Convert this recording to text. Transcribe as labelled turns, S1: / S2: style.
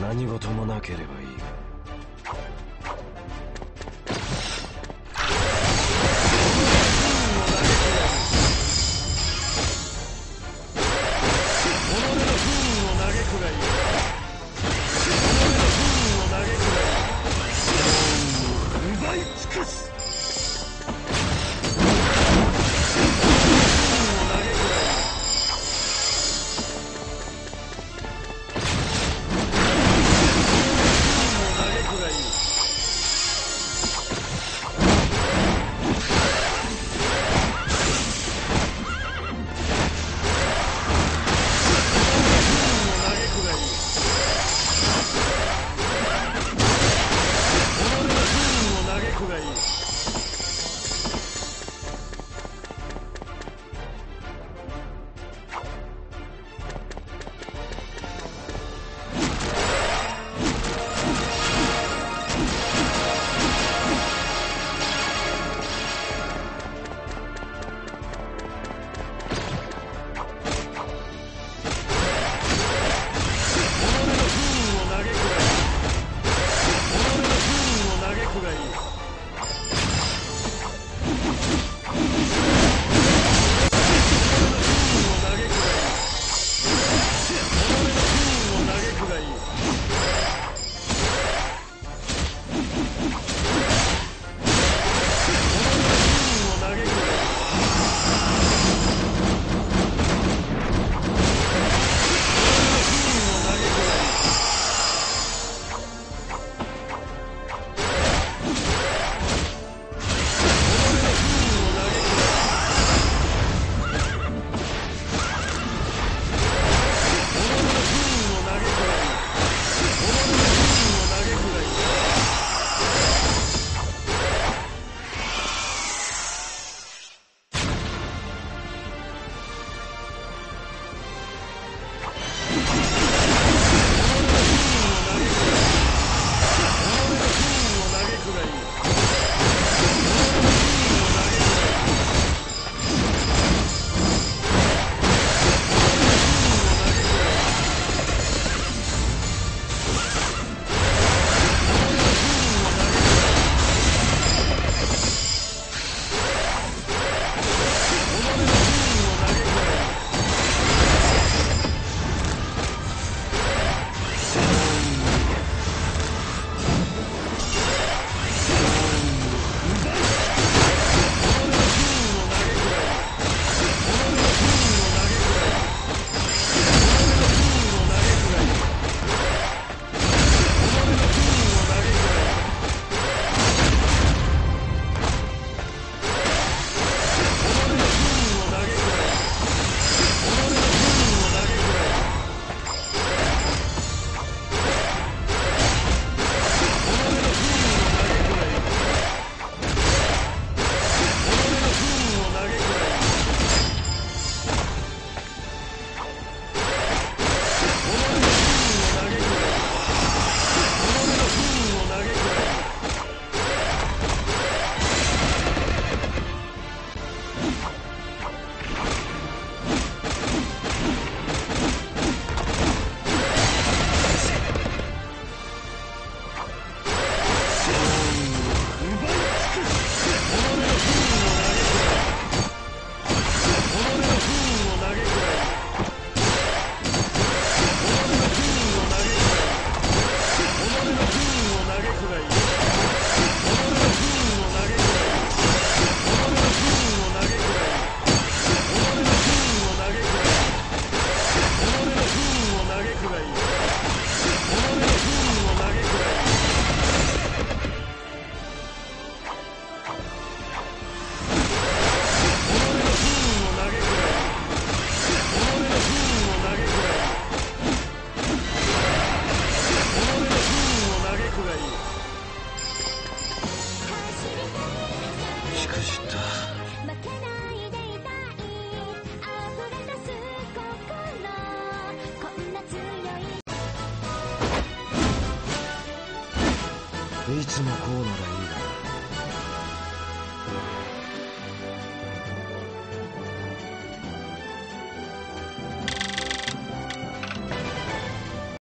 S1: 何事もなければいいが。
S2: い
S1: つもこうなら